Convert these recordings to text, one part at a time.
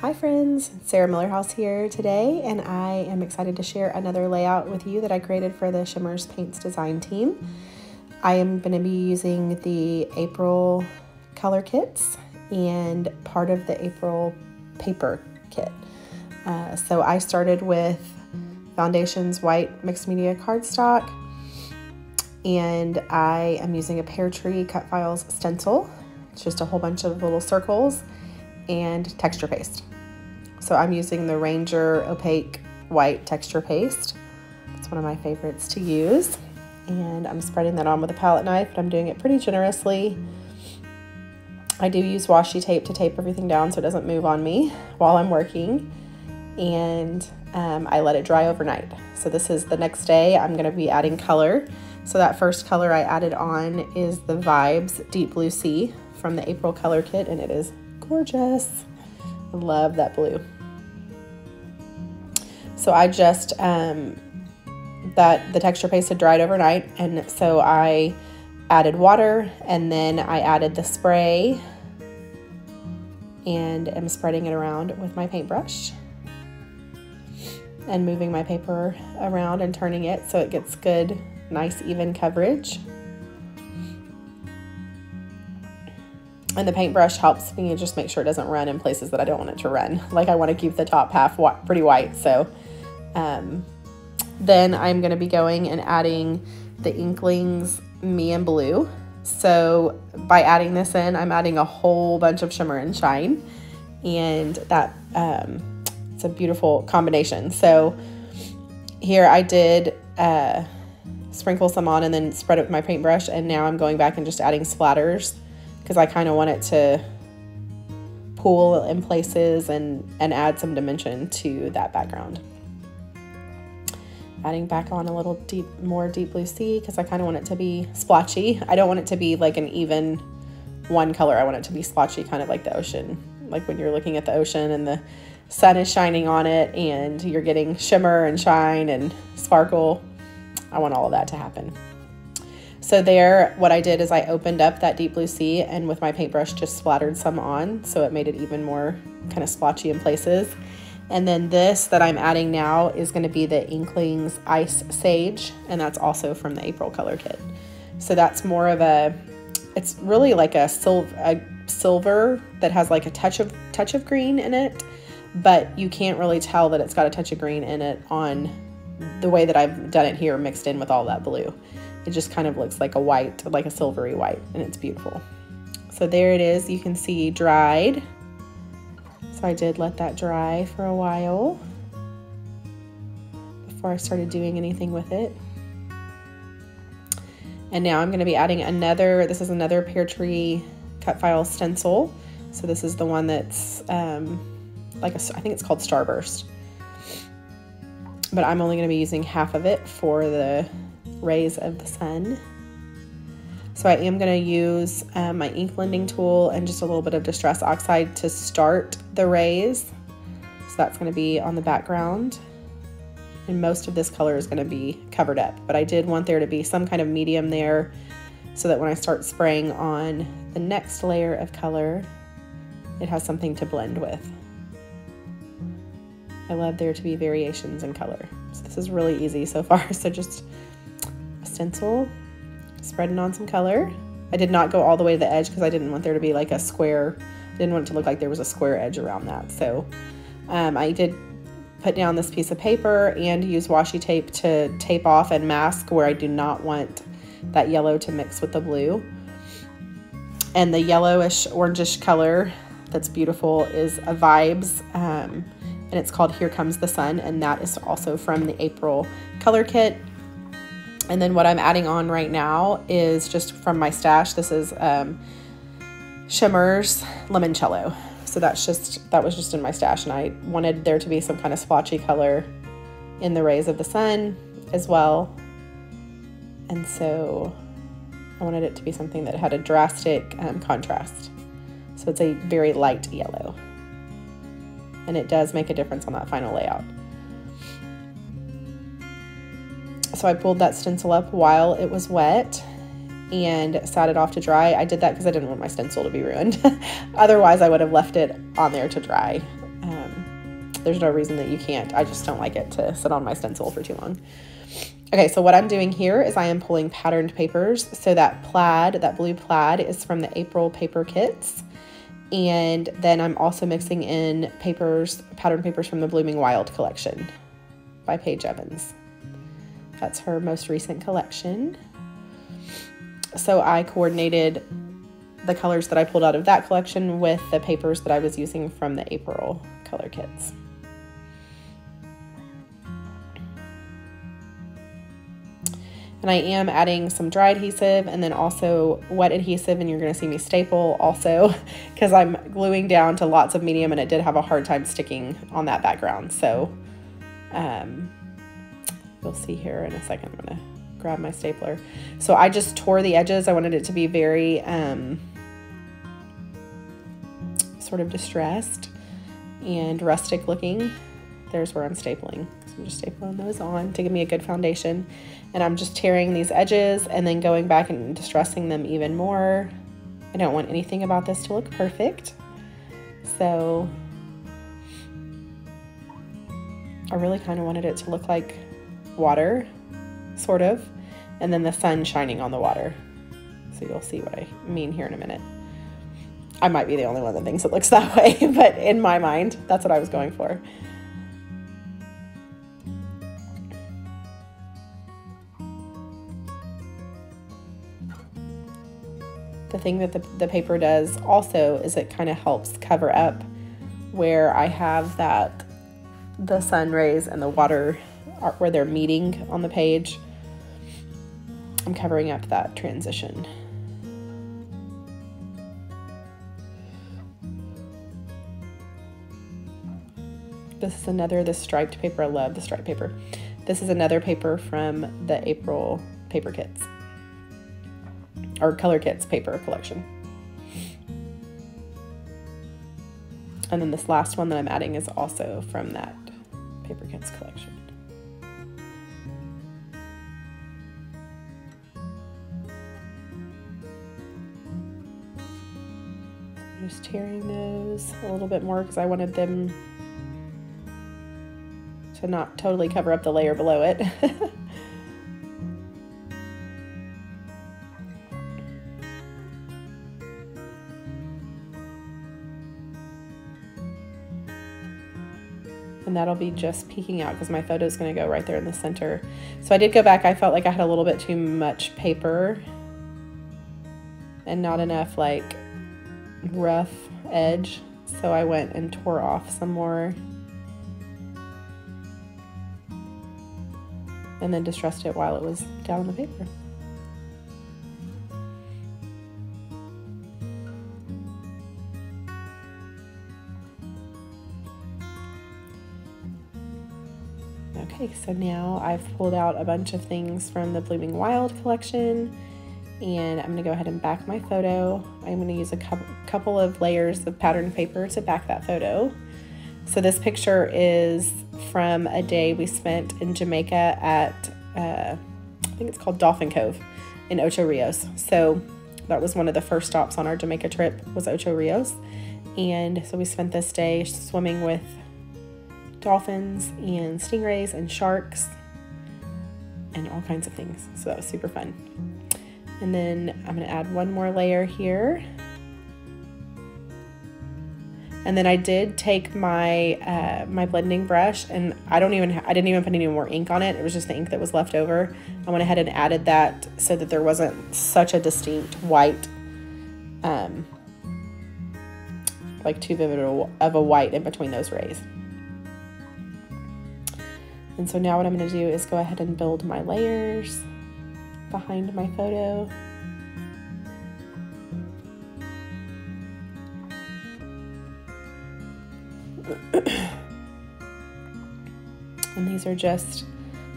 Hi friends, Sarah Millerhouse here today and I am excited to share another layout with you that I created for the Shimmerz Paints design team. I am going to be using the April color kits and part of the April paper kit. Uh, so I started with Foundations White Mixed Media cardstock and I am using a Pear Tree Cut Files stencil. It's just a whole bunch of little circles and texture paste. So I'm using the Ranger Opaque White Texture Paste. It's one of my favorites to use. And I'm spreading that on with a palette knife, but I'm doing it pretty generously. I do use washi tape to tape everything down so it doesn't move on me while I'm working. And um, I let it dry overnight. So this is the next day. I'm gonna be adding color. So that first color I added on is the Vibes Deep Blue Sea from the April color kit and it is gorgeous. Love that blue. So I just, um, that the texture paste had dried overnight and so I added water and then I added the spray and am spreading it around with my paintbrush and moving my paper around and turning it so it gets good, nice, even coverage. And the paintbrush helps me just make sure it doesn't run in places that I don't want it to run. Like I want to keep the top half pretty white. So um, then I'm going to be going and adding the Inklings Me and Blue. So by adding this in, I'm adding a whole bunch of shimmer and shine. And that um, it's a beautiful combination. So here I did uh, sprinkle some on and then spread it with my paintbrush. And now I'm going back and just adding splatters because I kind of want it to pool in places and, and add some dimension to that background. Adding back on a little deep, more deep blue sea because I kind of want it to be splotchy. I don't want it to be like an even one color. I want it to be splotchy, kind of like the ocean. Like when you're looking at the ocean and the sun is shining on it and you're getting shimmer and shine and sparkle. I want all of that to happen. So there, what I did is I opened up that deep blue sea and with my paintbrush just splattered some on so it made it even more kind of splotchy in places. And then this that I'm adding now is going to be the Inklings Ice Sage and that's also from the April color kit. So that's more of a, it's really like a, sil a silver that has like a touch of touch of green in it, but you can't really tell that it's got a touch of green in it on the way that I've done it here mixed in with all that blue. It just kind of looks like a white, like a silvery white, and it's beautiful. So there it is. You can see dried. So I did let that dry for a while before I started doing anything with it. And now I'm going to be adding another, this is another Pear Tree cut file stencil. So this is the one that's um, like a, I think it's called Starburst. But I'm only going to be using half of it for the rays of the sun. So I am going to use um, my ink blending tool and just a little bit of Distress Oxide to start the rays. So that's going to be on the background. And most of this color is going to be covered up. But I did want there to be some kind of medium there so that when I start spraying on the next layer of color, it has something to blend with. I love there to be variations in color. So this is really easy so far. So just stencil, spreading on some color. I did not go all the way to the edge because I didn't want there to be like a square, didn't want it to look like there was a square edge around that. So um, I did put down this piece of paper and use washi tape to tape off and mask where I do not want that yellow to mix with the blue. And the yellowish orangish color that's beautiful is a Vibes um, and it's called Here Comes the Sun and that is also from the April color kit and then what I'm adding on right now is just from my stash. This is um, Shimmerz Limoncello. So that's just, that was just in my stash and I wanted there to be some kind of splotchy color in the rays of the sun as well. And so I wanted it to be something that had a drastic um, contrast. So it's a very light yellow. And it does make a difference on that final layout. So I pulled that stencil up while it was wet and sat it off to dry. I did that because I didn't want my stencil to be ruined. Otherwise, I would have left it on there to dry. Um, there's no reason that you can't. I just don't like it to sit on my stencil for too long. Okay, so what I'm doing here is I am pulling patterned papers. So that plaid, that blue plaid is from the April paper kits. And then I'm also mixing in papers, pattern papers from the Blooming Wild collection by Paige Evans. That's her most recent collection. So I coordinated the colors that I pulled out of that collection with the papers that I was using from the April color kits. And I am adding some dry adhesive and then also wet adhesive and you're gonna see me staple also because I'm gluing down to lots of medium and it did have a hard time sticking on that background. So um, you'll see here in a second, I'm gonna grab my stapler. So I just tore the edges. I wanted it to be very um, sort of distressed and rustic looking. There's where I'm stapling. So I'm just stapling those on to give me a good foundation. And I'm just tearing these edges and then going back and distressing them even more. I don't want anything about this to look perfect. So I really kind of wanted it to look like water, sort of, and then the sun shining on the water. So you'll see what I mean here in a minute. I might be the only one that thinks it looks that way, but in my mind, that's what I was going for. The thing that the, the paper does also is it kind of helps cover up where I have that the sun rays and the water are, where they're meeting on the page. I'm covering up that transition. This is another, the striped paper. I love the striped paper. This is another paper from the April paper kits or color kits paper collection. And then this last one that I'm adding is also from that paper kits collection. Just tearing those a little bit more because I wanted them to not totally cover up the layer below it. and that'll be just peeking out because my photo is going to go right there in the center. So I did go back. I felt like I had a little bit too much paper and not enough like rough edge. So I went and tore off some more and then distressed it while it was down on the paper. Okay, so now I've pulled out a bunch of things from the Blooming Wild collection and I'm gonna go ahead and back my photo. I'm gonna use a couple of layers of pattern paper to back that photo. So this picture is from a day we spent in Jamaica at, uh, I think it's called Dolphin Cove in Ocho Rios. So that was one of the first stops on our Jamaica trip was Ocho Rios. And so we spent this day swimming with dolphins and stingrays and sharks and all kinds of things. So that was super fun. And then I'm gonna add one more layer here. And then I did take my uh, my blending brush and I don't even I didn't even put any more ink on it. It was just the ink that was left over. I went ahead and added that so that there wasn't such a distinct white, um, like too vivid of a white in between those rays. And so now what I'm going to do is go ahead and build my layers behind my photo. and these are just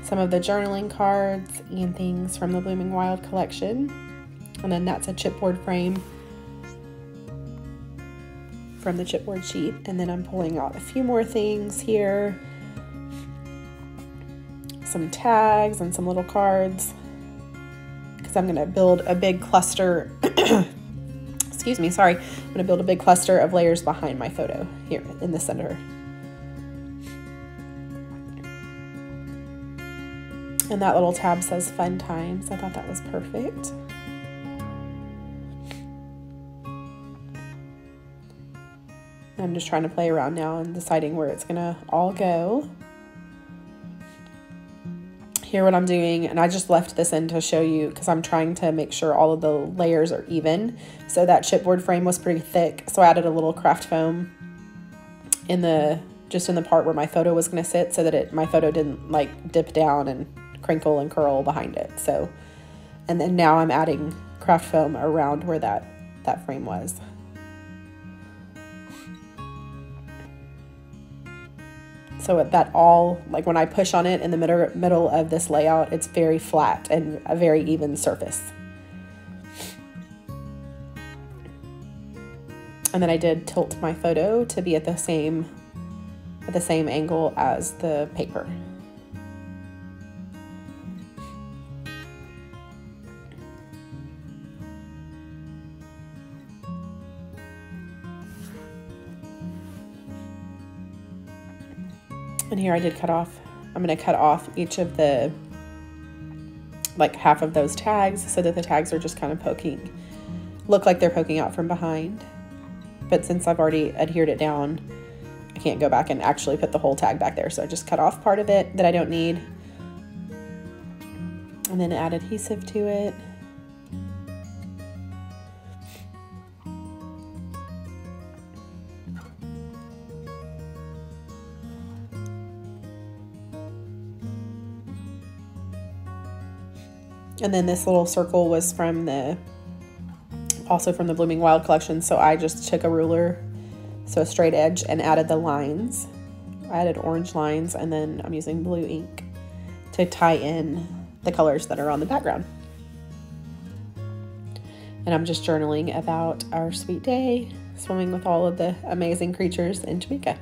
some of the journaling cards and things from the Blooming Wild collection. And then that's a chipboard frame from the chipboard sheet. And then I'm pulling out a few more things here. Some tags and some little cards because I'm going to build a big cluster. excuse me, sorry. I'm going to build a big cluster of layers behind my photo here in the center. And that little tab says fun times. I thought that was perfect. I'm just trying to play around now and deciding where it's gonna all go. Here what I'm doing, and I just left this in to show you because I'm trying to make sure all of the layers are even. So that chipboard frame was pretty thick, so I added a little craft foam in the just in the part where my photo was gonna sit so that it my photo didn't like dip down and crinkle and curl behind it. So, and then now I'm adding craft foam around where that, that frame was. So that all, like when I push on it in the middle, middle of this layout, it's very flat and a very even surface. And then I did tilt my photo to be at the same, at the same angle as the paper. Here I did cut off, I'm going to cut off each of the, like half of those tags so that the tags are just kind of poking, look like they're poking out from behind. But since I've already adhered it down, I can't go back and actually put the whole tag back there. So I just cut off part of it that I don't need and then add adhesive to it. And then this little circle was from the, also from the Blooming Wild collection. So I just took a ruler, so a straight edge, and added the lines. I added orange lines, and then I'm using blue ink to tie in the colors that are on the background. And I'm just journaling about our sweet day, swimming with all of the amazing creatures in Jamaica.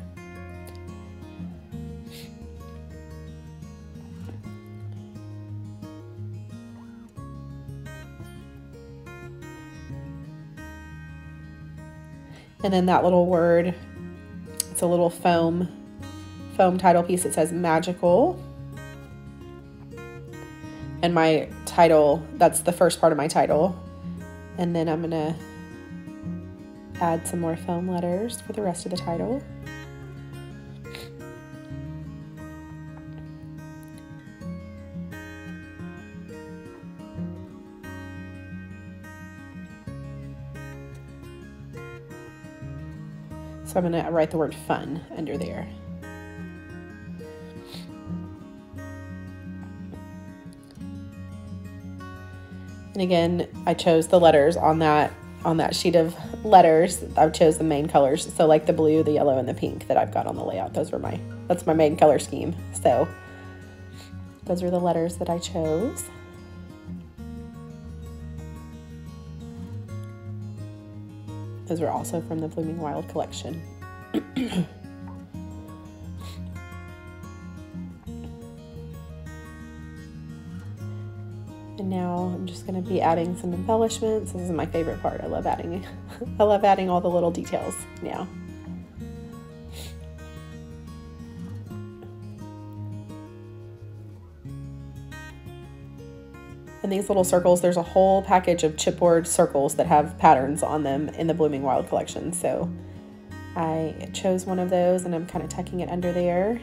And then that little word, it's a little foam, foam title piece. It says magical. And my title, that's the first part of my title. And then I'm gonna add some more foam letters for the rest of the title. So I'm going to write the word fun under there. And again, I chose the letters on that on that sheet of letters. I chose the main colors. So like the blue, the yellow, and the pink that I've got on the layout. Those were my that's my main color scheme. So those are the letters that I chose. Those are also from the Blooming Wild collection. and now I'm just going to be adding some embellishments. This is my favorite part. I love adding I love adding all the little details now. And these little circles, there's a whole package of chipboard circles that have patterns on them in the Blooming Wild collection. So I chose one of those and I'm kind of tucking it under there.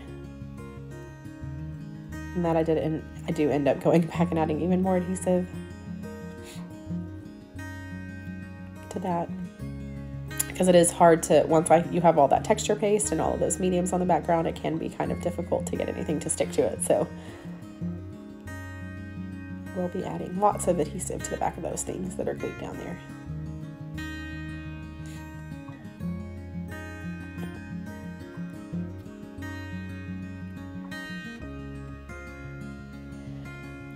And that I did, and I do end up going back and adding even more adhesive to that because it is hard to once I you have all that texture paste and all of those mediums on the background it can be kind of difficult to get anything to stick to it so we'll be adding lots of adhesive to the back of those things that are glued down there.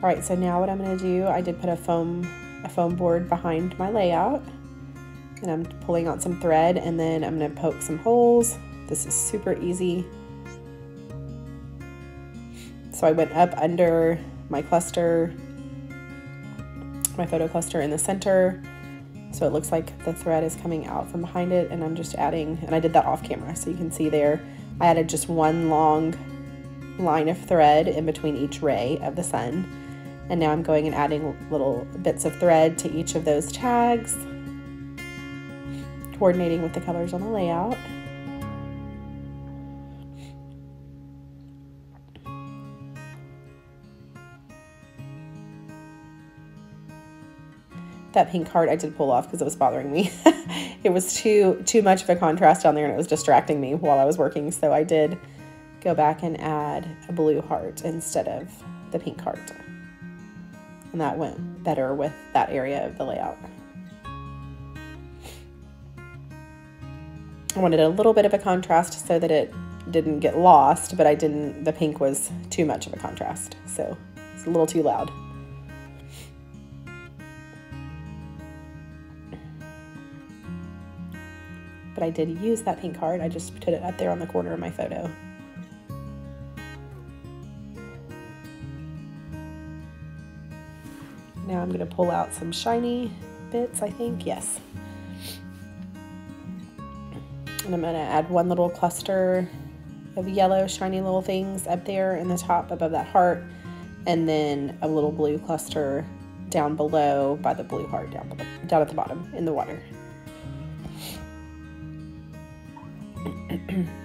All right, so now what I'm gonna do, I did put a foam, a foam board behind my layout and I'm pulling out some thread and then I'm gonna poke some holes. This is super easy. So I went up under my cluster my photo cluster in the center. So it looks like the thread is coming out from behind it and I'm just adding, and I did that off camera so you can see there, I added just one long line of thread in between each ray of the sun. And now I'm going and adding little bits of thread to each of those tags, coordinating with the colors on the layout. That pink heart I did pull off because it was bothering me. it was too too much of a contrast down there and it was distracting me while I was working. So I did go back and add a blue heart instead of the pink heart. And that went better with that area of the layout. I wanted a little bit of a contrast so that it didn't get lost, but I didn't, the pink was too much of a contrast. So it's a little too loud. But I did use that pink card. I just put it up there on the corner of my photo. Now I'm going to pull out some shiny bits, I think. Yes. And I'm going to add one little cluster of yellow shiny little things up there in the top above that heart and then a little blue cluster down below by the blue heart down, below, down at the bottom in the water.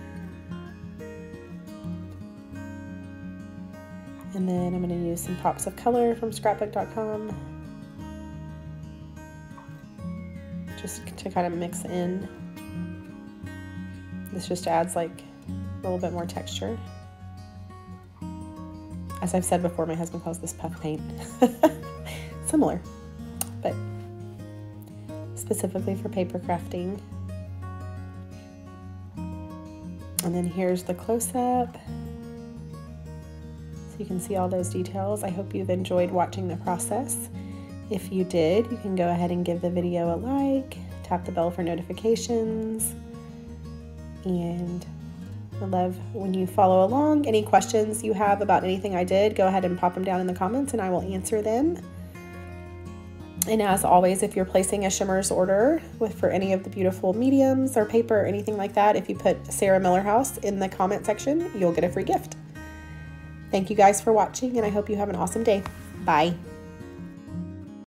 and then I'm going to use some pops of color from scrapbook.com just to kind of mix in. This just adds like a little bit more texture. As I've said before, my husband calls this puff paint. Similar, but specifically for paper crafting. And then here's the close-up. So you can see all those details. I hope you've enjoyed watching the process. If you did, you can go ahead and give the video a like, tap the bell for notifications, and I love when you follow along. Any questions you have about anything I did, go ahead and pop them down in the comments and I will answer them. And as always, if you're placing a Shimmerz order with for any of the beautiful mediums or paper or anything like that, if you put Sarah Millerhouse in the comment section, you'll get a free gift. Thank you guys for watching, and I hope you have an awesome day. Bye.